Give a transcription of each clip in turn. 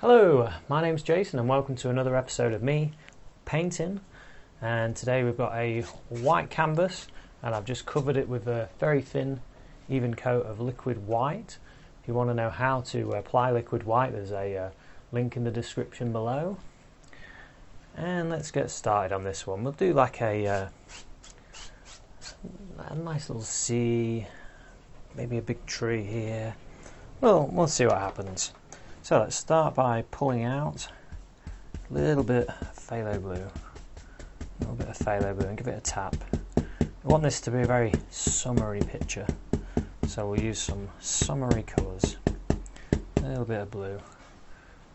Hello, my name's Jason, and welcome to another episode of me painting. And today we've got a white canvas, and I've just covered it with a very thin, even coat of liquid white. If you want to know how to apply liquid white, there's a uh, link in the description below. And let's get started on this one. We'll do like a, uh, a nice little sea, maybe a big tree here. Well, we'll see what happens. So let's start by pulling out a little bit of phthalo blue, a little bit of phthalo blue, and give it a tap. I want this to be a very summery picture, so we'll use some summery colours. A little bit of blue,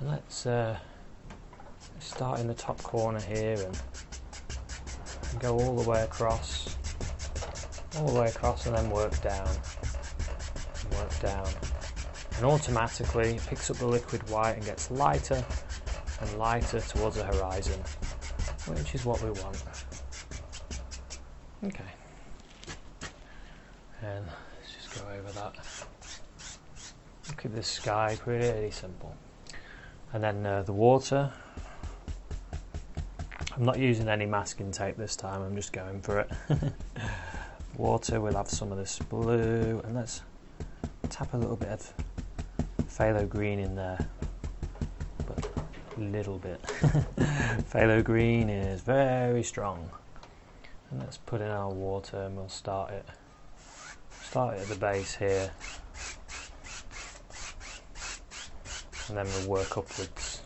and let's uh, start in the top corner here and go all the way across, all the way across, and then work down, work down and automatically picks up the liquid white and gets lighter and lighter towards the horizon, which is what we want. Okay. And let's just go over that. Look at the sky, pretty simple. And then uh, the water. I'm not using any masking tape this time, I'm just going for it. water, we'll have some of this blue, and let's tap a little bit of phthalo green in there, but a little bit. phthalo green is very strong. And let's put in our water and we'll start it. Start it at the base here. And then we'll work upwards.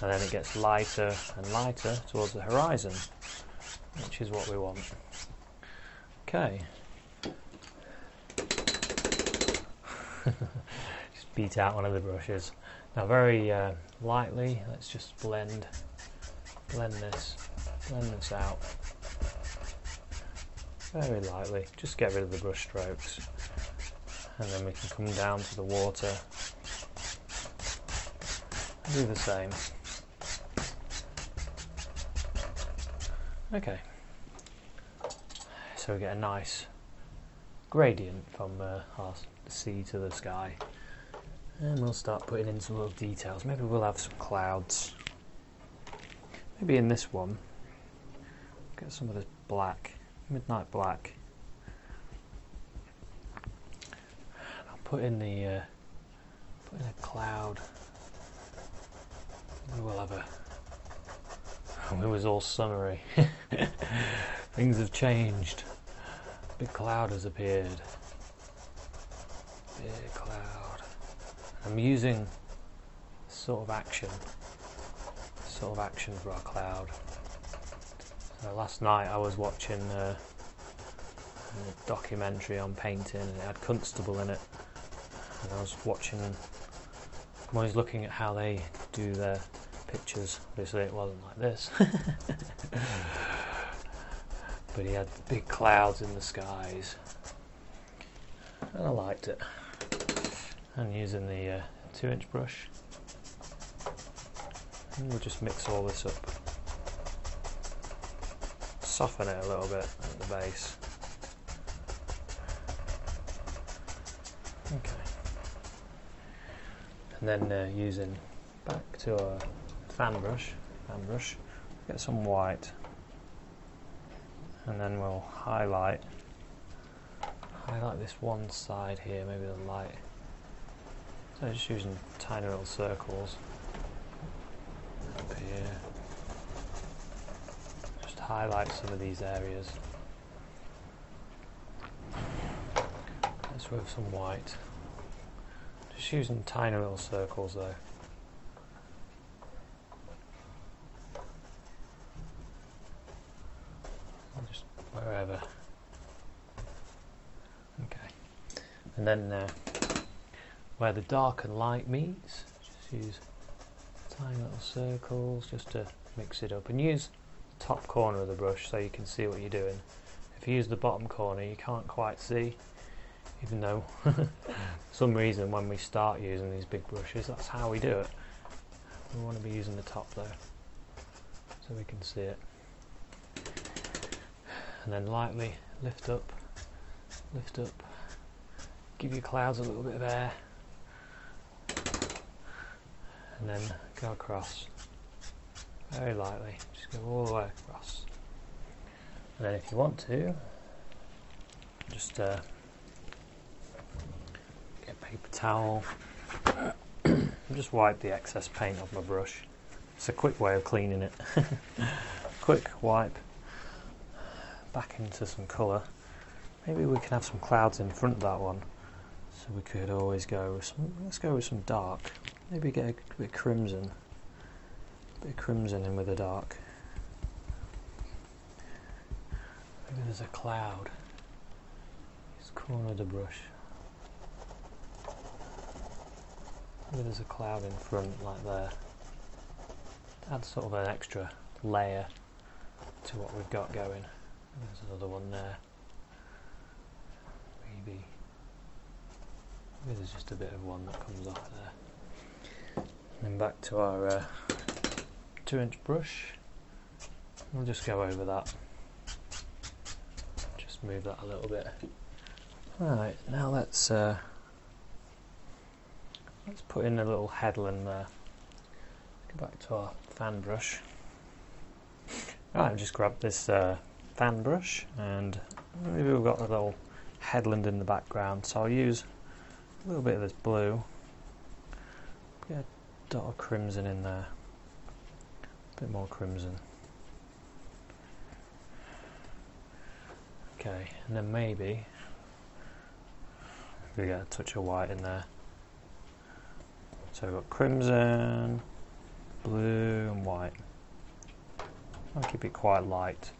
And then it gets lighter and lighter towards the horizon, which is what we want. Okay. beat out one of the brushes. Now very uh, lightly, let's just blend, blend this, blend this out. Very lightly, just get rid of the brush strokes. And then we can come down to the water. Do the same. Okay. So we get a nice gradient from uh, our sea to the sky. And we'll start putting in some little details. Maybe we'll have some clouds. Maybe in this one, get some of this black, midnight black. I'll put in the uh, put in a cloud. Maybe we'll have a. it was all summery. Things have changed. A Big cloud has appeared. Big cloud. I'm using sort of action, sort of action for our cloud. So last night I was watching uh, a documentary on painting and it had Constable in it, and I was watching. I'm always looking at how they do their pictures. Obviously, it wasn't like this, but he had big clouds in the skies, and I liked it and using the uh, 2 inch brush. And we'll just mix all this up. Soften it a little bit at the base. Okay. And then uh, using back to a fan brush fan brush get some white. And then we'll highlight highlight this one side here maybe the light so just using tiny little circles up here. Just highlight some of these areas. Let's with some white. Just using tiny little circles though. Just wherever. Okay. And then uh, where the dark and light meets. Just use tiny little circles just to mix it up and use the top corner of the brush so you can see what you're doing. If you use the bottom corner you can't quite see even though for some reason when we start using these big brushes that's how we do it. We want to be using the top though so we can see it. And then lightly lift up, lift up, give your clouds a little bit of air and then go across very lightly, just go all the way across. And then if you want to, just uh, get a paper towel, and just wipe the excess paint off my brush. It's a quick way of cleaning it. quick wipe back into some colour. Maybe we can have some clouds in front of that one. So we could always go with some, let's go with some dark. Maybe get a bit crimson. A bit crimson in with the dark. Maybe there's a cloud. Just corner of the brush. Maybe there's a cloud in front like there. Add sort of an extra layer to what we've got going. There's another one there. Maybe. Maybe there's just a bit of one that comes off there. And back to our uh, two inch brush. We'll just go over that. Just move that a little bit. Right, now let's uh, let's put in a little headland there. Go back to our fan brush. Right, I've just grabbed this uh, fan brush and maybe we've got a little headland in the background so I'll use a little bit of this blue get dot of crimson in there. A bit more crimson. Okay and then maybe we get a touch of white in there. So we've got crimson blue and white. I'll keep it quite light.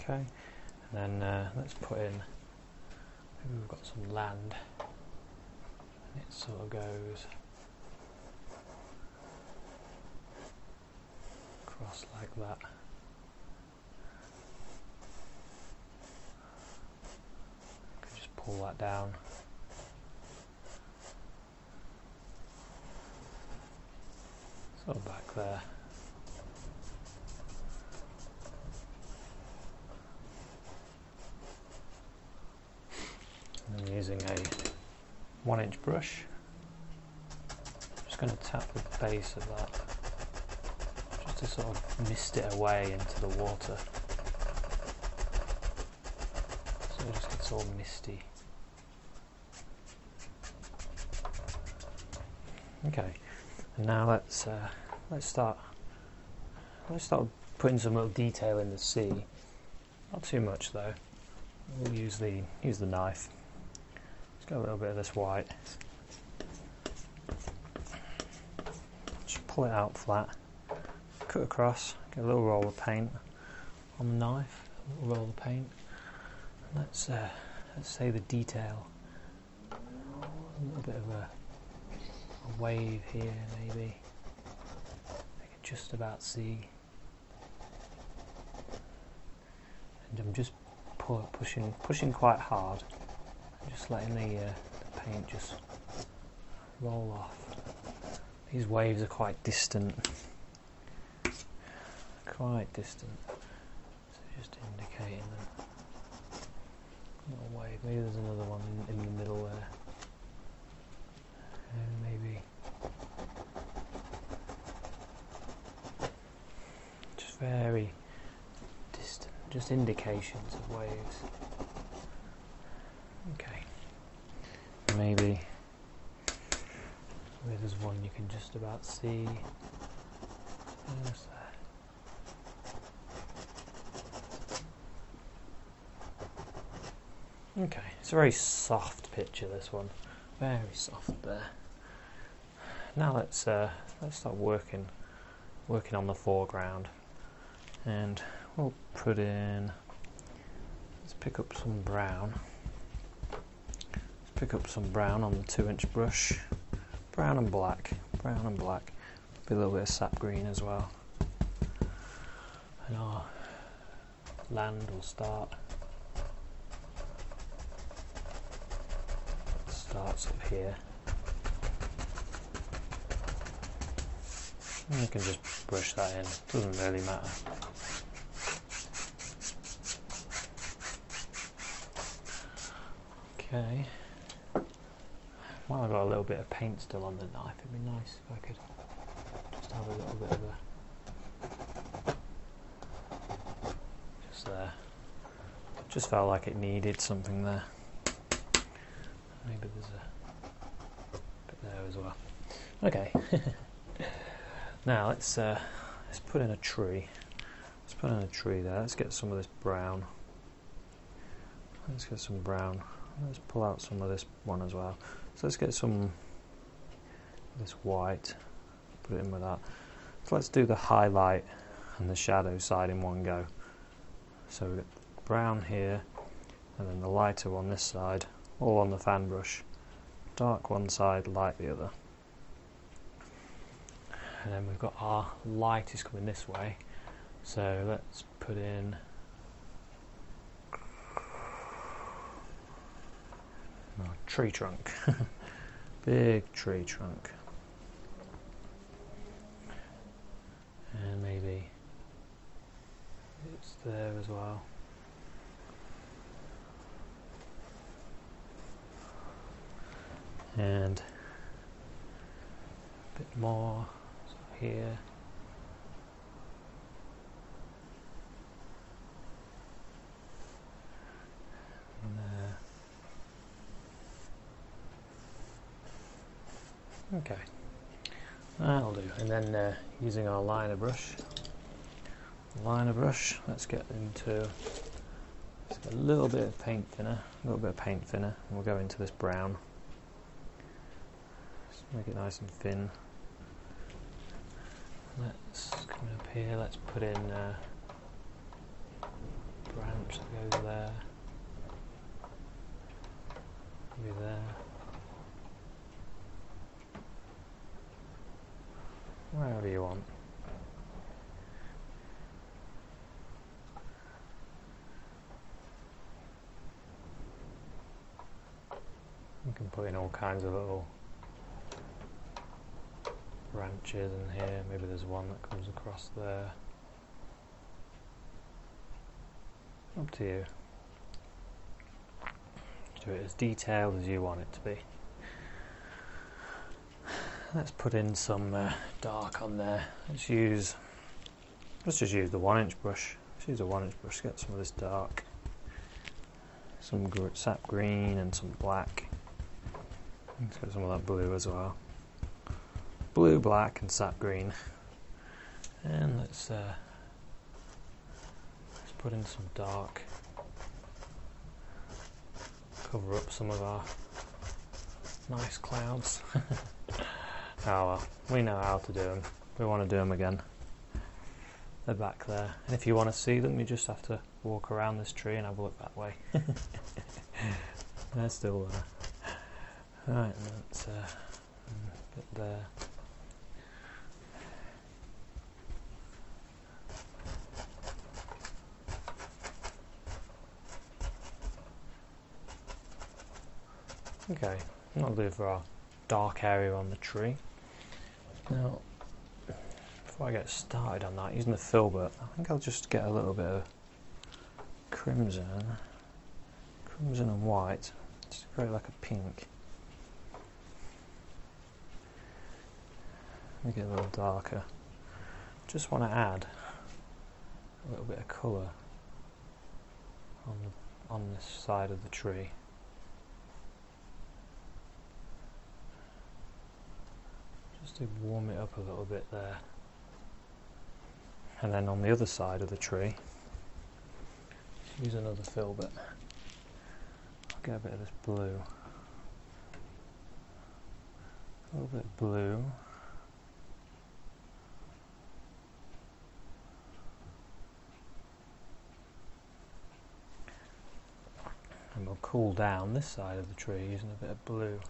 Okay, and then uh, let's put in, maybe we've got some land, and it sort of goes across like that. Could just pull that down. Sort of back there. Using a one inch brush. I'm just going to tap the base of that just to sort of mist it away into the water. So it just gets all misty. Okay, and now let's uh, let's start let's start putting some little detail in the sea. Not too much though. We'll use the use the knife. Get a little bit of this white. Just pull it out flat. Cut across, get a little roll of paint on the knife, a little roll of paint. Let's uh, let's say the detail. A little bit of a, a wave here maybe. I can just about see. And I'm just pushing pushing quite hard just letting the, uh, the paint just roll off. These waves are quite distant, quite distant, so just indicating them. Little wave, maybe there's another one in, in the middle there. And maybe just very distant, just indications of waves. maybe there's one you can just about see. Okay, it's a very soft picture. This one, very soft there. Now let's uh, let's start working working on the foreground, and we'll put in. Let's pick up some brown Let's pick up some brown on the two inch brush. Brown and black, brown and black. Be a little bit of sap green as well. And our land will start. Starts up here. And you can just brush that in, doesn't really matter. While I've got a little bit of paint still on the knife, it'd be nice if I could just have a little bit of a just there. Just felt like it needed something there. Maybe there's a bit there as well. Okay. now let's uh, let's put in a tree. Let's put in a tree there. Let's get some of this brown. Let's get some brown. Let's pull out some of this one as well. So let's get some this white. Put it in with that. So let's do the highlight and the shadow side in one go. So we've got brown here, and then the lighter one this side, all on the fan brush. Dark one side, light the other. And then we've got our light is coming this way. So let's put in oh, tree trunk. Big tree trunk. And maybe it's there as well. And a bit more so here. Okay, that'll do. And then uh, using our liner brush, liner brush, let's get into a little bit of paint thinner, a little bit of paint thinner, and we'll go into this brown. Just make it nice and thin. Let's come up here, let's put in uh, branch that goes there, maybe there. Wherever you want. You can put in all kinds of little branches in here. Maybe there's one that comes across there. Up to you. Do it as detailed as you want it to be let's put in some uh, dark on there. Let's use, let's just use the one inch brush. Let's use a one inch brush, get some of this dark. Some gr sap green and some black. Let's get some of that blue as well. Blue, black and sap green. And let's, uh, let's put in some dark. Cover up some of our nice clouds. Oh well, we know how to do them. We want to do them again. They're back there. And if you want to see them, you just have to walk around this tree and have a look that way. They're still there. Right, that's uh, a bit there. Okay, that'll do for our dark area on the tree. Now, before I get started on that, using the filbert, I think I'll just get a little bit of crimson, crimson and white, just create like a pink. Make it a little darker. Just want to add a little bit of colour on the, on this side of the tree. Just to warm it up a little bit there. And then on the other side of the tree, use another filbert. I'll get a bit of this blue. A little bit blue. And we'll cool down this side of the tree using a bit of blue.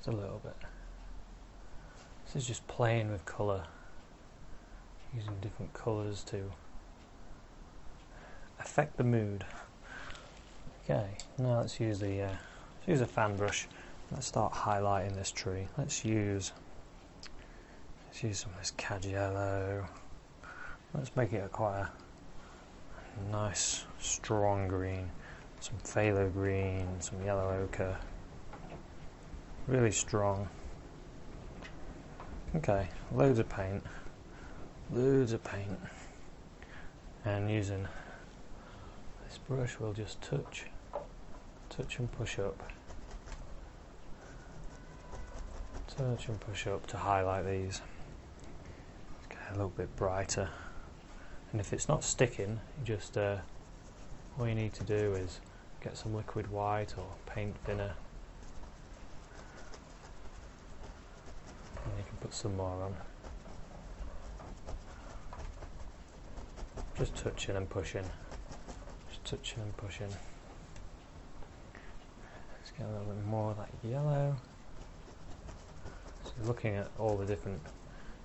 Just a little bit. This is just playing with colour, using different colours to affect the mood. Okay, now let's use the uh, let's use a fan brush. Let's start highlighting this tree. Let's use let's use some of this cad yellow. Let's make it a quite a nice strong green, some phthalo green, some yellow ochre. Really strong. Okay, loads of paint, loads of paint, and using this brush we'll just touch, touch and push up, touch and push up to highlight these, get a little bit brighter, and if it's not sticking, you just uh, all you need to do is get some liquid white or paint thinner some more on. Just touching and pushing. Just touching and pushing. Let's get a little bit more of that yellow. So looking at all the different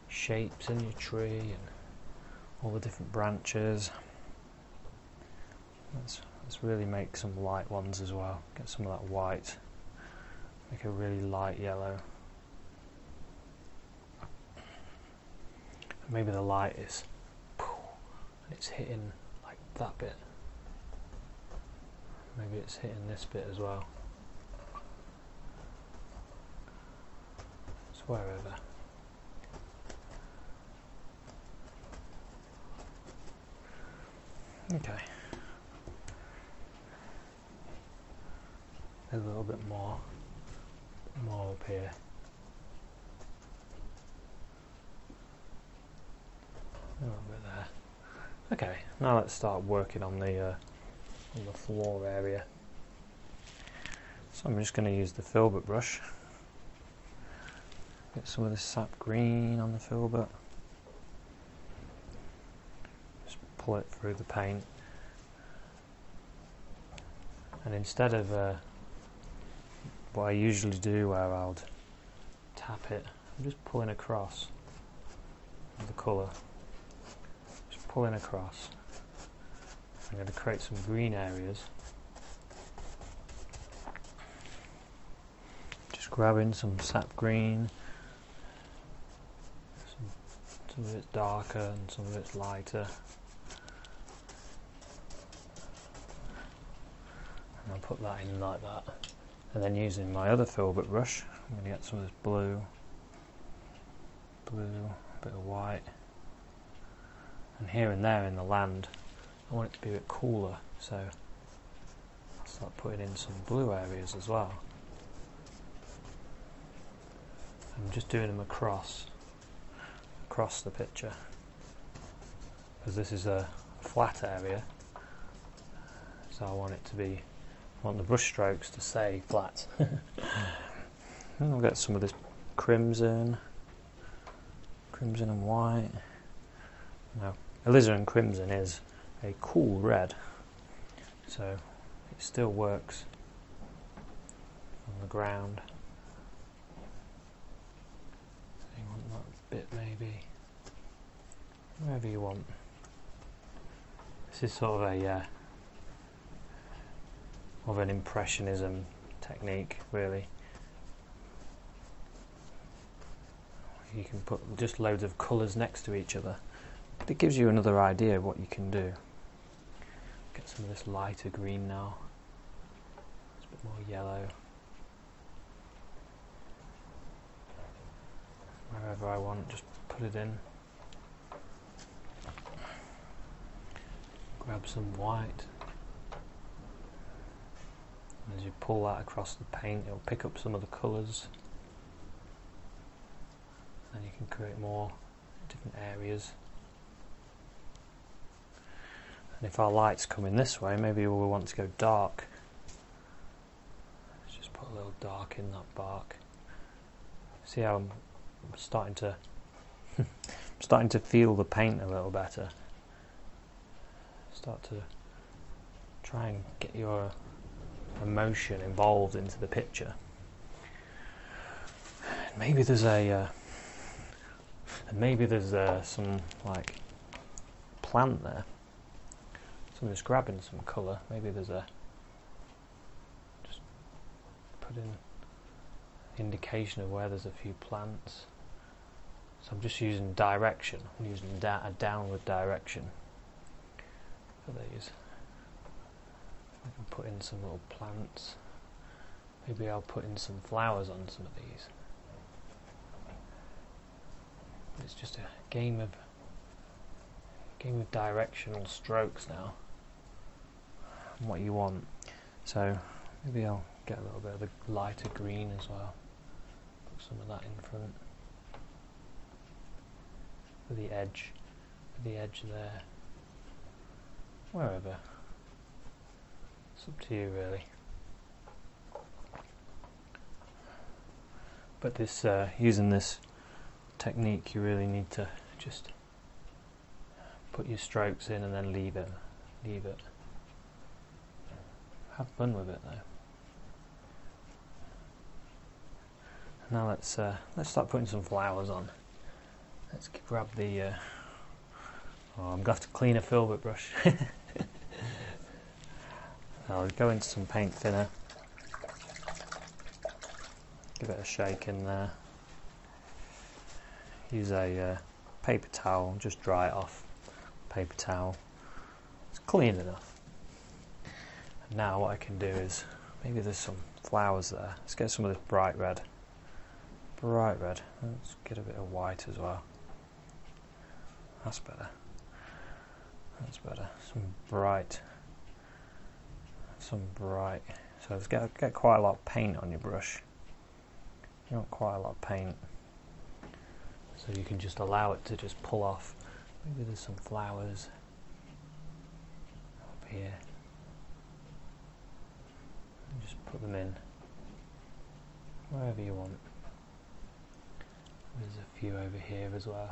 shapes in your tree and all the different branches. Let's, let's really make some light ones as well. Get some of that white. Make a really light yellow. Maybe the light is it's hitting like that bit. Maybe it's hitting this bit as well. It's wherever. Okay. A little bit more more up here Bit there. Okay, now let's start working on the uh, on the floor area. So I'm just going to use the filbert brush. Get some of the sap green on the filbert. Just pull it through the paint. And instead of uh, what I usually do where I'll tap it, I'm just pulling across the colour pulling across. I'm going to create some green areas. Just grabbing some sap green. Some, some of it's darker and some of it's lighter. And I'll put that in like that. And then using my other filbert brush, I'm going to get some of this blue, blue, a bit of white and here and there in the land I want it to be a bit cooler so I'll start putting in some blue areas as well. I'm just doing them across across the picture because this is a flat area. So I want it to be I want the brush strokes to say flat. And I'll get some of this crimson crimson and white. Now alizarin crimson is a cool red, so it still works on the ground. So you want that bit maybe wherever you want. This is sort of a uh, of an impressionism technique, really. You can put just loads of colours next to each other it gives you another idea of what you can do. Get some of this lighter green now. It's a bit more yellow. Wherever I want, just put it in. Grab some white. as you pull that across the paint, it'll pick up some of the colours. And you can create more different areas. And if our light's coming this way, maybe we'll want to go dark. Let's just put a little dark in that bark. See how I'm starting to starting to feel the paint a little better. Start to try and get your emotion involved into the picture. Maybe there's a uh, maybe there's uh, some like plant there. So I'm just grabbing some colour. Maybe there's a just put in indication of where there's a few plants. So I'm just using direction. I'm using da a downward direction. for these. I can put in some little plants. Maybe I'll put in some flowers on some of these. It's just a game of game of directional strokes now. And what you want. So maybe I'll get a little bit of a lighter green as well. Put some of that in front. For the edge. For the edge there. Wherever. It's up to you really. But this uh, using this technique you really need to just put your strokes in and then leave it leave it have fun with it though now let's uh, let's start putting some flowers on let's grab the uh, oh, I'm gonna have to clean a filbert brush I'll go into some paint thinner give it a shake in there use a uh, paper towel, just dry it off. Paper towel. It's clean enough. Now what I can do is, maybe there's some flowers there. Let's get some of this bright red. Bright red. Let's get a bit of white as well. That's better. That's better. Some bright. Some bright. So let's get, get quite a lot of paint on your brush. You want quite a lot of paint so you can just allow it to just pull off. Maybe there's some flowers up here. And just put them in wherever you want. There's a few over here as well.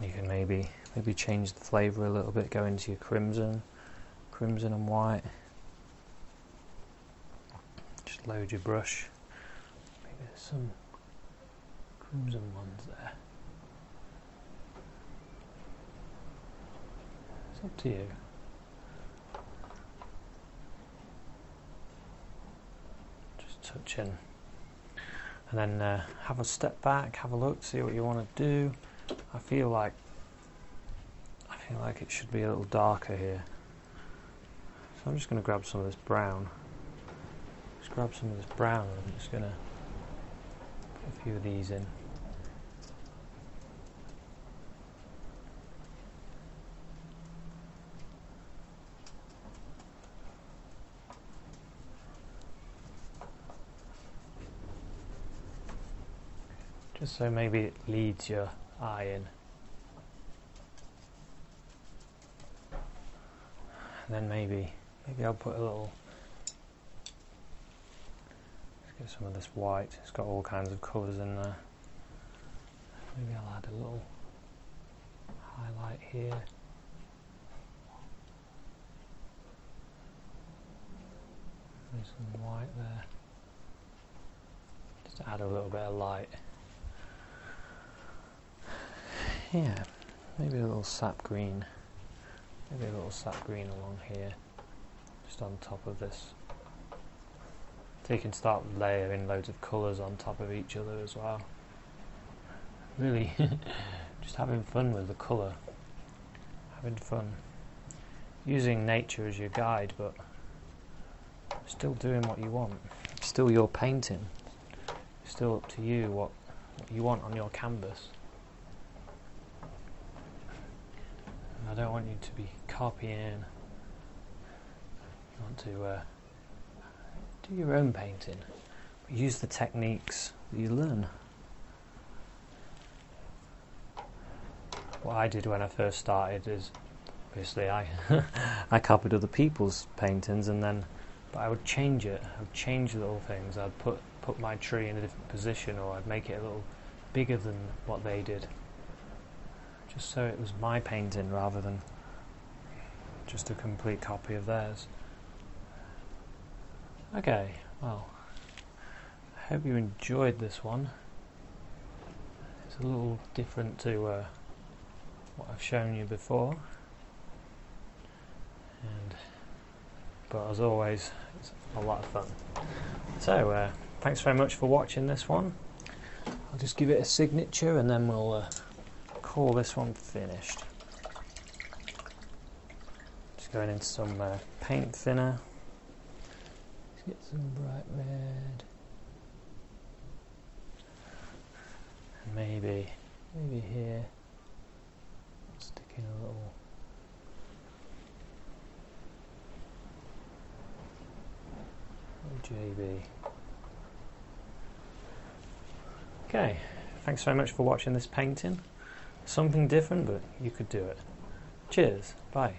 You can maybe maybe change the flavour a little bit, go into your crimson, crimson and white Just load your brush. Maybe there's some crimson ones there. Up to you. Just touch in. And then uh, have a step back, have a look, see what you want to do. I feel like I feel like it should be a little darker here. So I'm just going to grab some of this brown Just grab some of this brown and I'm just going to put a few of these in. Just so maybe it leads your eye in. And then maybe maybe I'll put a little let's get some of this white. It's got all kinds of colours in there. Maybe I'll add a little highlight here. There's some white there. Just add a little bit of light. Yeah, maybe a little sap green. Maybe a little sap green along here. Just on top of this so you can start layering loads of colours on top of each other as well. Really, just having fun with the colour. Having fun. Using nature as your guide, but still doing what you want. Still your painting. Still up to you what, what you want on your canvas. Don't want you to be copying. You want to uh, do your own painting. Use the techniques that you learn. What I did when I first started is obviously I I copied other people's paintings and then but I would change it. I would change little things. I'd put put my tree in a different position or I'd make it a little bigger than what they did. Just so it was my painting rather than just a complete copy of theirs. Okay, well, I hope you enjoyed this one. It's a little different to uh, what I've shown you before. And but as always, it's a lot of fun. So, uh, thanks very much for watching this one. I'll just give it a signature and then we'll uh, call this one finished. Just going into some uh, paint thinner. Let's get some bright red. And maybe, maybe here, stick in a little. JB. Okay, thanks very much for watching this painting. Something different, but you could do it. Cheers, bye.